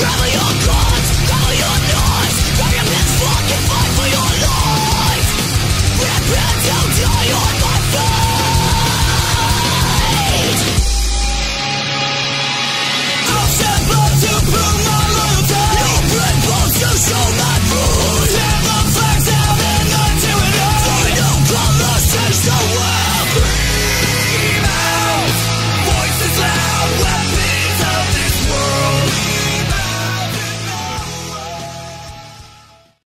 Probably